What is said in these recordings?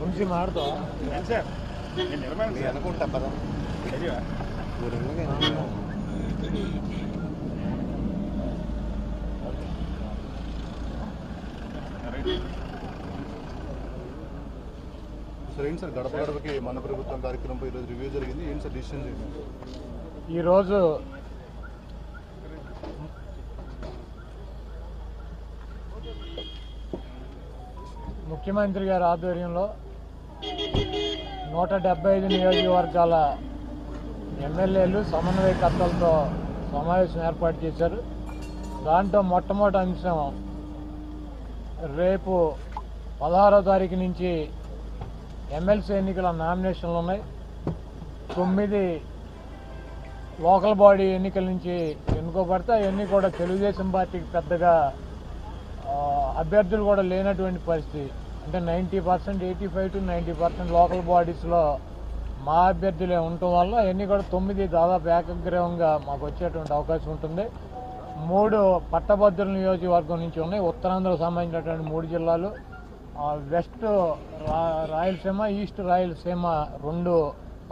ಮುಂಚೆ ಮಾಡ್ದೋ అనుకుంటా పదం సార్ ఏంటి సార్ గడప గడపకి మన ప్రభుత్వం కార్యక్రమంపై ఈరోజు రివ్యూ జరిగింది ఏంటి సార్ డిసిషన్ ఈరోజు ముఖ్యమంత్రి గారి ఆధ్వర్యంలో నూట డెబ్బై ఐదు నియోజకవర్గాల ఎమ్మెల్యేలు సమన్వయకర్తలతో సమావేశం ఏర్పాటు చేశారు. దాంట్లో మొట్టమొదటి అంశం రేపు పదహారో తారీఖు నుంచి ఎమ్మెల్సీ ఎన్నికల నామినేషన్లు ఉన్నాయి. తొమ్మిది లోకల్ బాడీ ఎన్నికల నుంచి ఎన్నుకోబడితే అవన్నీ కూడా తెలుగుదేశం పార్టీకి పెద్దగా అభ్యర్థులు కూడా లేనటువంటి పరిస్థితి. అంటే ninety percent eighty five to ninety percent local బాడీస్లో మా అభ్యర్థులే ఉండటం వల్ల ఎన్ని కూడా తొమ్మిది దాదాపు ఏకగ్రీవంగా మాకు వచ్చేటువంటి అవకాశం ఉంటుంది. మూడు పట్టభద్రుల నియోజకవర్గం నుంచి ఉన్నాయి. ఉత్తరాంధ్రకు సంబంధించినటువంటి మూడు జిల్లాలు. వెస్ట్ రాయలసీమ ఈస్ట్ రాయలసీమ రెండు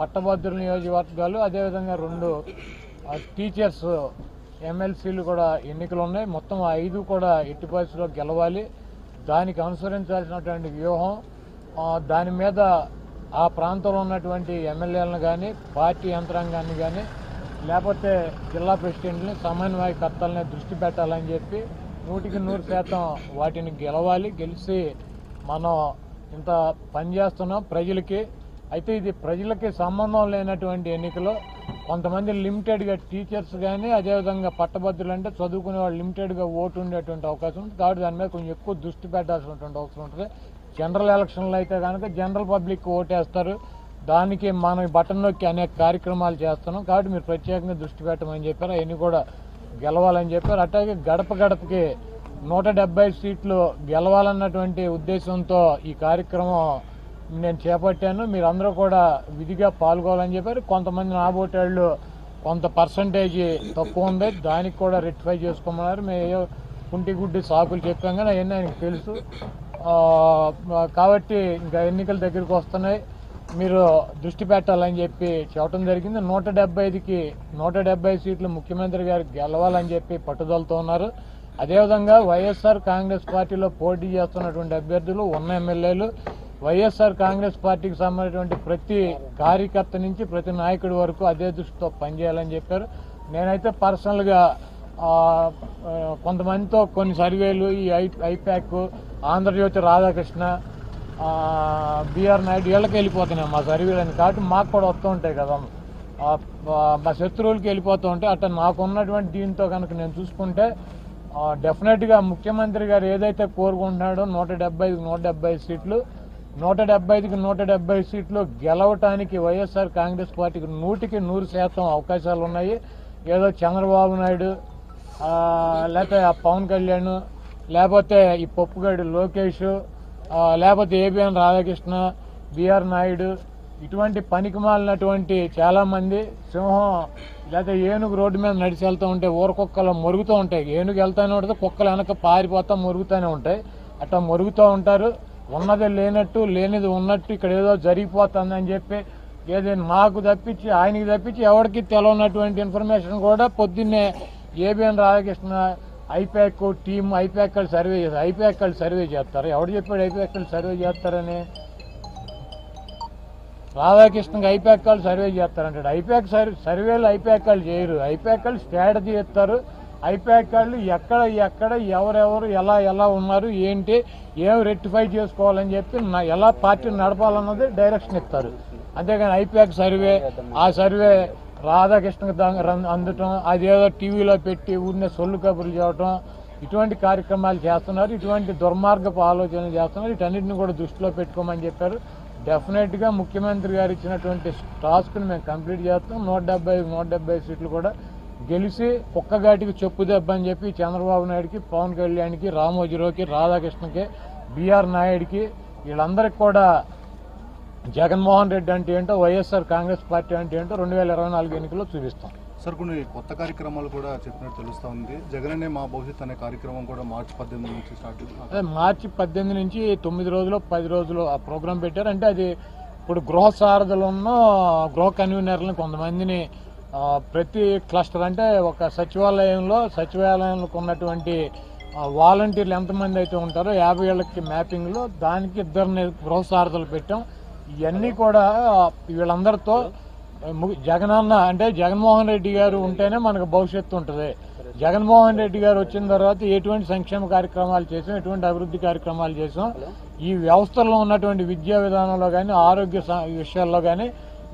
పట్టభద్రుల నియోజకవర్గాలు. అదేవిధంగా రెండు టీచర్స్ ఎమ్మెల్సీలు కూడా ఎన్నికలు ఉన్నాయి. మొత్తం ఐదు కూడా ఎట్టి పరిస్థితుల్లో గెలవాలి. దానికి అనుసరించాల్సినటువంటి వ్యూహం దాని మీద ఆ ప్రాంతంలో ఉన్నటువంటి ఎమ్మెల్యేలను కానీ పార్టీ యంత్రాంగాన్ని కానీ లేకపోతే జిల్లా ప్రెసిడెంట్ని సమన్వయకర్తలని దృష్టి పెట్టాలని చెప్పి నూటికి నూరు శాతం వాటిని గెలవాలి గెలిచి మనం ఇంత పనిచేస్తున్నాం ప్రజలకి. అయితే ఇది ప్రజలకి సంబంధం లేనటువంటి ఎన్నికలు. కొంతమంది లిమిటెడ్గా టీచర్స్ కానీ అదేవిధంగా పట్టభద్రులు అంటే చదువుకునే వాళ్ళు లిమిటెడ్గా ఓటు ఉండేటువంటి అవకాశం ఉంది. కాబట్టి దాని మీద కొంచెం ఎక్కువ దృష్టి పెట్టాల్సినటువంటి అవసరం ఉంటుంది. జనరల్ ఎలక్షన్లు అయితే కనుక జనరల్ పబ్లిక్ ఓటేస్తారు. దానికి మనం బటన్ నొక్కి అనేక కార్యక్రమాలు చేస్తున్నాం. కాబట్టి మీరు ప్రత్యేకంగా దృష్టి పెట్టమని చెప్పారు. అవన్నీ కూడా గెలవాలని చెప్పారు. అట్లాగే గడప గడపకి నూట డెబ్బై సీట్లు గెలవాలన్నటువంటి ఉద్దేశంతో ఈ కార్యక్రమం నేను చేపట్టాను. మీరందరూ కూడా విధిగా పాల్గొవాలని చెప్పారు. కొంతమంది నాబోటేళ్ళు కొంత పర్సంటేజ్ తక్కువ ఉంది. దానికి కూడా రెక్టిఫై చేసుకోమన్నారు. మేము కుంటిగుడ్డి కుంటి గుడ్డి సాకులు చెప్పాం కానీ అవన్నీ ఆయనకు తెలుసు. కాబట్టి ఇంకా ఎన్నికల దగ్గరికి వస్తున్నాయి. మీరు దృష్టి పెట్టాలని చెప్పి చెప్పడం జరిగింది. నూట డెబ్బై ఐదుకి నూట డెబ్బై సీట్లు ముఖ్యమంత్రి గారు గెలవాలని చెప్పి పట్టుదలతో ఉన్నారు. అదేవిధంగా వైఎస్ఆర్ కాంగ్రెస్ పార్టీలో పోటీ చేస్తున్నటువంటి అభ్యర్థులు ఉన్న ఎమ్మెల్యేలు వైఎస్ఆర్ కాంగ్రెస్ పార్టీకి సంబంధించినటువంటి ప్రతి కార్యకర్త నుంచి ప్రతి నాయకుడి వరకు అదే దృష్టితో పనిచేయాలని చెప్పారు. నేనైతే పర్సనల్గా కొంతమందితో కొన్ని సర్వేలు ఈ I IPAC Andhrajyothi Radhakrishna BR BR Naidu వీళ్ళకి వెళ్ళిపోతున్నాయి మా సర్వేలని కాబట్టి మాకు కూడా వస్తూ ఉంటాయి కదా. మా శత్రువులకి వెళ్ళిపోతూ ఉంటాయి. అట్లా నాకున్నటువంటి దీంతో కనుక నేను చూసుకుంటే డెఫినెట్గా ముఖ్యమంత్రి గారు ఏదైతే కోరుకుంటున్నాడో నూట డెబ్బై నూట డెబ్బై సీట్లు నూట డెబ్బై ఐదుకి నూట డెబ్బై సీట్లు గెలవటానికి వైఎస్ఆర్ కాంగ్రెస్ పార్టీకి నూటికి నూరు శాతం అవకాశాలు ఉన్నాయి ఏదో చంద్రబాబు నాయుడు లేకపోతే ఆ పవన్ కళ్యాణ్ లేకపోతే ఈ పప్పుగడి లోకేష్ లేకపోతే ఏబిఎన్ రాధాకృష్ణ బిఆర్ నాయుడు ఇటువంటి పనికి మాలినటువంటి చాలా మంది సింహం లేకపోతే ఏనుగు రోడ్డు మీద నడిచి వెళ్తూ ఉంటే ఊరకొక్కలు మొరుగుతూ ఉంటాయి. ఏనుగు వెళ్తానే ఉంటుంది కుక్కలు వెనక పారిపోతా మొరుగుతూనే ఉంటాయి. అట్లా మొరుగుతూ ఉంటారు. ఉన్నది లేనట్టు లేనిది ఉన్నట్టు ఇక్కడ ఏదో జరిగిపోతుంది అని చెప్పి ఏదైనా నాకు తప్పించి ఆయనకి తప్పించి ఎవరికి తెలియనటువంటి ఇన్ఫర్మేషన్ కూడా పొద్దున్నే ABN Radhakrishna I-PAC team I-PAC వాళ్ళు సర్వే చేస్తారు. ఐపాక్ వాళ్ళు సర్వే చేస్తారు. ఎవడు చెప్పాడు ఐపాక్ వాళ్ళు సర్వే చేస్తారని? రాధాకృష్ణకి ఐపాక్ వాళ్ళు సర్వే చేస్తారంటాడు. ఐపాక్ సర్వే సర్వేలు ఐపాక్ వాళ్ళు చేయరు. ఐపాక్ వాళ్ళు స్ట్రాటజీ ఇస్తారు. ఐపాక్ వాళ్ళు ఎక్కడ ఎక్కడ ఎవరెవరు ఎలా ఎలా ఉన్నారు ఏంటి ఏం రెక్టిఫై చేసుకోవాలని చెప్పి నా- ఎలా పార్టీని నడపాలన్నది డైరెక్షన్ ఇస్తారు. అంతేగాని ఐపాక్ సర్వే ఆ సర్వే రాధాకృష్ణ అందటం అదేదో టీవీలో పెట్టి ఊరినే సొల్లు కబుర్లు చేయటం ఇటువంటి కార్యక్రమాలు చేస్తున్నారు ఇటువంటి దుర్మార్గపు ఆలోచనలు చేస్తున్నారు వీటన్నిటిని కూడా దృష్టిలో పెట్టుకోమని చెప్పారు. డెఫినెట్గా ముఖ్యమంత్రి గారు ఇచ్చినటువంటి టాస్క్ని మేము కంప్లీట్ చేస్తాం నూట డెబ్బై నూట డెబ్బై సీట్లు కూడా గెలిచి ఒక్కగాటికి చెప్పు దెబ్బ అని చెప్పి చంద్రబాబు నాయుడుకి పవన్ కళ్యాణ్కి రామోజీరావుకి రాధాకృష్ణకి బిఆర్ నాయుడికి వీళ్ళందరికీ కూడా జగన్మోహన్ రెడ్డి అంటే ఏంటో వైఎస్ఆర్ కాంగ్రెస్ పార్టీ అంటే ఏంటో రెండు వేల ఇరవై నాలుగు ఎన్నికల్లో చూపిస్తాం. సార్ కొన్ని కొత్త కార్యక్రమాలు కూడా చెప్పినట్టు తెలుస్తా ఉంది. జగననే మా భవిష్యత్ అనే కార్యక్రమం కూడా మార్చి పద్దెనిమిది నుంచి స్టార్ట్ అదే మార్చి పద్దెనిమిది నుంచి తొమ్మిది రోజులు పది రోజులు ఆ ప్రోగ్రాం పెట్టారు. అంటే అది ఇప్పుడు గృహ సారథులను గృహ కన్వీనర్లను కొంతమందిని ప్రతి క్లస్టర్ అంటే ఒక సచివాలయంలో సచివాలయంలో ఉన్నటువంటి వాలంటీర్లు ఎంతమంది అయితే ఉంటారో యాభై ఏళ్ళకి మ్యాపింగ్లో దానికి ఇద్దరిని గృహ సారథులు పెట్టాం. ఇవన్నీ కూడా వీళ్ళందరితో ము- జగనన్న అంటే జగన్మోహన్ రెడ్డి గారు ఉంటేనే మనకు భవిష్యత్తు ఉంటుంది. జగన్మోహన్ రెడ్డి గారు వచ్చిన తర్వాత ఎటువంటి సంక్షేమ కార్యక్రమాలు చేసాం ఎటువంటి అభివృద్ధి కార్యక్రమాలు చేసాం ఈ వ్యవస్థలో ఉన్నటువంటి విద్యా విధానంలో కానీ ఆరోగ్య స- విషయాల్లో కానీ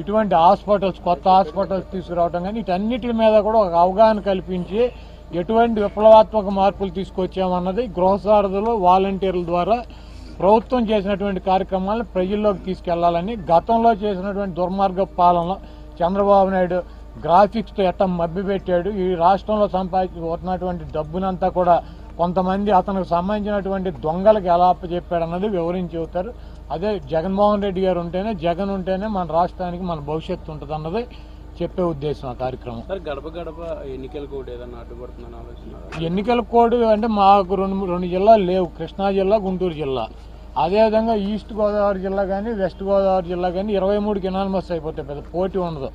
ఇటువంటి హాస్పిటల్స్ కొత్త హాస్పిటల్స్ తీసుకురావడం కానీ వీటన్నిటి మీద కూడా ఒక అవగాహన కల్పించి ఎటువంటి విప్లవాత్మక మార్పులు తీసుకొచ్చామన్నది గృహ సారథులు వాలంటీర్ల ద్వారా ప్రభుత్వం చేసినటువంటి కార్యక్రమాలను ప్రజల్లోకి తీసుకెళ్ళాలని గతంలో చేసినటువంటి దుర్మార్గ పాలన చంద్రబాబు నాయుడు గ్రాఫిక్స్తో ఎట్ట మబ్బి పెట్టాడు ఈ రాష్ట్రంలో సంపాదించుకున్నటువంటి డబ్బునంతా కూడా కొంతమంది అతనికి సంబంధించినటువంటి దొంగలకు ఎలా అప్పచెప్పాడన్నది వివరించి చెబుతారు. అదే జగన్మోహన్ రెడ్డి గారు ఉంటేనే జగన్ ఉంటేనే మన రాష్ట్రానికి మన భవిష్యత్తు ఉంటుంది అన్నది చెప్పే ఉద్దేశం ఆ కార్యక్రమం. సార్ గడప గడప ఎన్నికల కూడా ఏదన్నా అడ్డుపడుతుందని ఆలోచన ఎన్నికల కోడ్ అంటే మాకు రెండు రెండు జిల్లాలు లేవు. కృష్ణా జిల్లా గుంటూరు జిల్లా. అదేవిధంగా ఈస్ట్ గోదావరి జిల్లా కానీ వెస్ట్ గోదావరి జిల్లా కానీ ఇరవై మూడుకి ఇనానమస్ అయిపోతాయి పెద్ద పోటీ ఉండదు.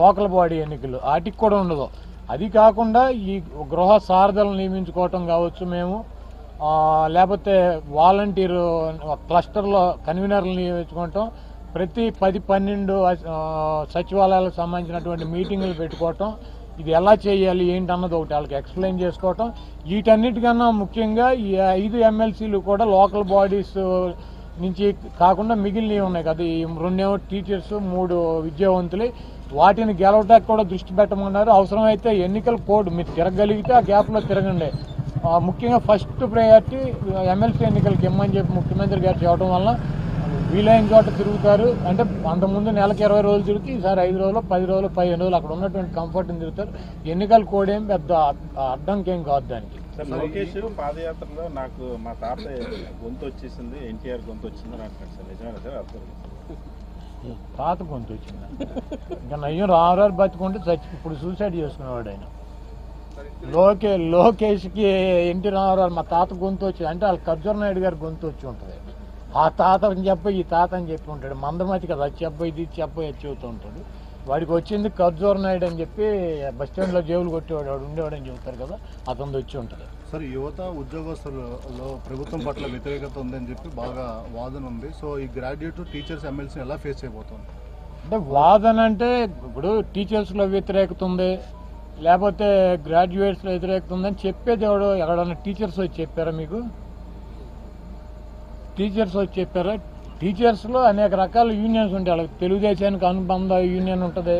లోకల్ బాడీ ఎన్నికలు వాటికి కూడా ఉండదు. అది కాకుండా ఈ గృహ సారథులను నియమించుకోవటం కావచ్చు మేము. లేకపోతే వాలంటీరు క్లస్టర్లో కన్వీనర్లు నియమించుకోవటం ప్రతి పది పన్నెండు సచివాలయాలకు సంబంధించినటువంటి మీటింగులు పెట్టుకోవటం ఇది ఎలా చేయాలి ఏంటన్నది ఒకటి వాళ్ళకి ఎక్స్ప్లెయిన్ చేసుకోవటం. వీటన్నిటికన్నా ముఖ్యంగా ఈ ఐదు ఎమ్మెల్సీలు కూడా లోకల్ బాడీస్ నుంచి కాకుండా మిగిలినవి ఉన్నాయి కదా. ఈ రెండేమో టీచర్స్ మూడు విద్యావంతులు. వాటిని గెలవటానికి కూడా దృష్టి పెట్టమన్నారు. అవసరమైతే ఎన్నికల కోడ్ మీరు తిరగలిగితే ఆ గ్యాప్లో తిరగండి. ముఖ్యంగా ఫస్ట్ ప్రయారిటీ ఎమ్మెల్సీ ఎన్నికలకి ఇమ్మని చెప్పి ముఖ్యమంత్రి గారు చెప్పడం వల్ల వీలైన చోట తిరుగుతారు. అంటే అంతకుముందు నెలకి ఇరవై రోజులు తిరుగుతారు ఈసారి ఐదు రోజులు పది రోజులు పదిహేను రోజులు అక్కడ ఉన్నటువంటి కంఫర్ట్ని తిరుగుతారు. ఎన్నికల కోడ్ ఏం పెద్ద అడ్డంకేం కాదు దానికి. లోకేష్ పాదయాత్రలో నాకు మా తాత గొంతు వచ్చేసింది ఎన్టీఆర్ గొంతు వచ్చిందని అంటారు సార్. నిజమేనా సార్? అర్థం పాత గొంతు వచ్చింది. ఇంకా నయ్యం రామారావు బతుకుంటే చచ్చి ఇప్పుడు సూసైడ్ చేసుకునేవాడు ఆయన. లోకే లోకేష్కి ఎన్టీ రామారావు మా తాత గొంతు వచ్చింది. అంటే వాళ్ళ కర్జూర నాయుడు గారి గొంతు వచ్చి ఉంటుంది. ఆ తాత అని చెప్పి ఈ తాత అని చెప్పి ఉంటాడు. మందమతి కదా అది చెప్ప ఇది చెప్ప ఇది చెబుతూ ఉంటాడు. వాడికి వచ్చింది కర్జూర నాయుడు అని చెప్పి బస్ స్టాండ్లో జేబులు కొట్టేవాడు వాడు ఉండేవాడు అని చెబుతారు కదా అతను వచ్చి ఉంటుంది. సార్ యువత ఉద్యోగస్తులలో ప్రభుత్వం పట్ల వ్యతిరేకత ఉందని చెప్పి బాగా వాదన ఉంది. సో ఈ గ్రాడ్యుయేట్ టీచర్స్ ఎమ్మెల్సీని ఎలా ఫేస్ అయిపోతుంది అంటే వాదన అంటే ఇప్పుడు టీచర్స్లో వ్యతిరేకత ఉంది. లేకపోతే గ్రాడ్యుయేట్స్లో వ్యతిరేకత ఉందని చెప్పేది ఎవడో ఎక్కడన్నా టీచర్స్ వచ్చి చెప్పారా మీకు? టీచర్స్ వచ్చి చెప్పారా? టీచర్స్లో అనేక రకాల యూనియన్స్ ఉంటాయి. వాళ్ళకి తెలుగుదేశానికి అనుబంధ యూనియన్ ఉంటుంది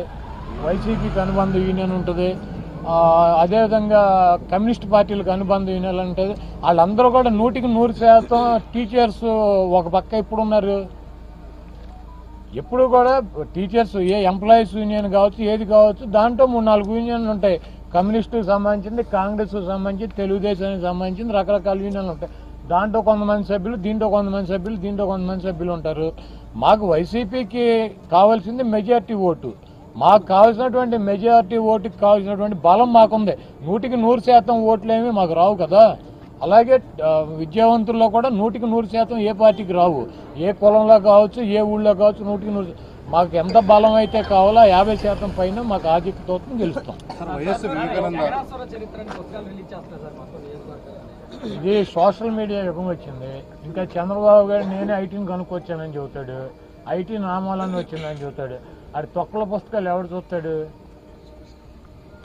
వైసీపీకి అనుబంధ యూనియన్ ఉంటుంది అదేవిధంగా కమ్యూనిస్ట్ పార్టీలకు అనుబంధ యూనియన్ ఉంటుంది వాళ్ళందరూ కూడా నూటికి నూరు శాతం టీచర్స్ ఒక పక్క ఇప్పుడు ఉన్నారు ఎప్పుడు కూడా టీచర్స్ ఏ ఎంప్లాయీస్ యూనియన్ కావచ్చు ఏది కావచ్చు దాంట్లో మూడు నాలుగు యూనియన్లు ఉంటాయి. కమ్యూనిస్టుకు సంబంధించింది కాంగ్రెస్కు సంబంధించి తెలుగుదేశానికి సంబంధించింది రకరకాల యూనియన్లు ఉంటాయి. దాంట్లో కొంతమంది సభ్యులు దీంట్లో కొంతమంది సభ్యులు దీంట్లో కొంతమంది సభ్యులు ఉంటారు. మాకు వైసీపీకి కావాల్సింది మెజార్టీ ఓటు. మాకు కావాల్సినటువంటి మెజార్టీ ఓటుకి కావాల్సినటువంటి బలం మాకుంది. నూటికి నూరు శాతం ఓట్లేమి మాకు రావు కదా. అలాగే విద్యావంతుల్లో కూడా నూటికి నూరు శాతం ఏ పార్టీకి రావు. ఏ కులంలో కావచ్చు ఏ ఊళ్ళో కావచ్చు నూటికి నూరు మాకు ఎంత బలం అయితే కావాలో ఆ యాభై శాతం పైన మాకు గెలుస్తాం. సార్ వైఎస్ వివేకానంద ఇది సోషల్ మీడియా యుగం వచ్చింది. ఇంకా చంద్రబాబు గారు నేనే ఐటీని కనుక్కొచ్చానని చెబుతాడు. ఐటీ నామాలని వచ్చిందని చెబుతాడు. అది తొక్కల పుస్తకాలు ఎవడు చూస్తాడు?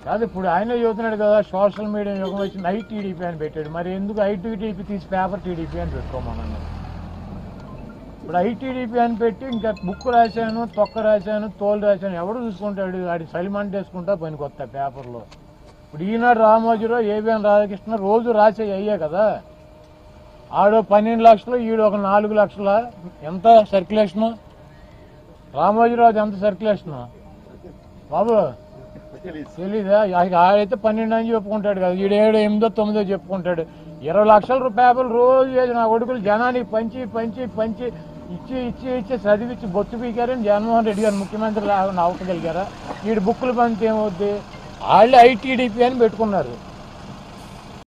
కాదు ఇప్పుడు ఆయన చదువుతున్నాడు కదా సోషల్ మీడియా యుగం వచ్చింది ఐటీడీపీ అని పెట్టాడు. మరి ఎందుకు ఐటీడీపీ తీసి పేపర్ టీడీపీ అని పెట్టుకోమన్నాను ఇప్పుడు ఐటీడీపీ అని పెట్టి ఇంకా బుక్ రాశాను తొక్క రాశాను తోలు రాశాను ఎవడు చూసుకుంటాడు? వాడి సలిమంట వేసుకుంటా పనికొస్తా పేపర్లో. ఇప్పుడు ఈనాడు రామోజీరావు ఏబిఎన్ రాధాకృష్ణ రోజు రాసే అయ్యే కదా. ఆడో పన్నెండు లక్షలు ఈడు ఒక నాలుగు లక్షల ఎంత సర్క్యులేషను? రామోజీరావు ఎంత సర్క్యులేషను? బాబు తెలీదా. ఇక ఆడైతే పన్నెండు అని చెప్పుకుంటాడు కదా. ఈడు ఏడు ఎనిమిదో తొమ్మిదో చెప్పుకుంటాడు. ఇరవై లక్షల రూపాయలు రోజు చేసి నా కొడుకులు జనానికి పంచి పంచి పంచి ఇచ్చి ఇచ్చి ఇచ్చి చదివిచ్చి బొత్తు పీకారని జగన్మోహన్ రెడ్డి గారు ముఖ్యమంత్రి అవ్వగలిగారా వీడు బుక్కులు పంచి ఏమవుద్ది? వాళ్ళు ఐటీడీపీ అని పెట్టుకున్నారు.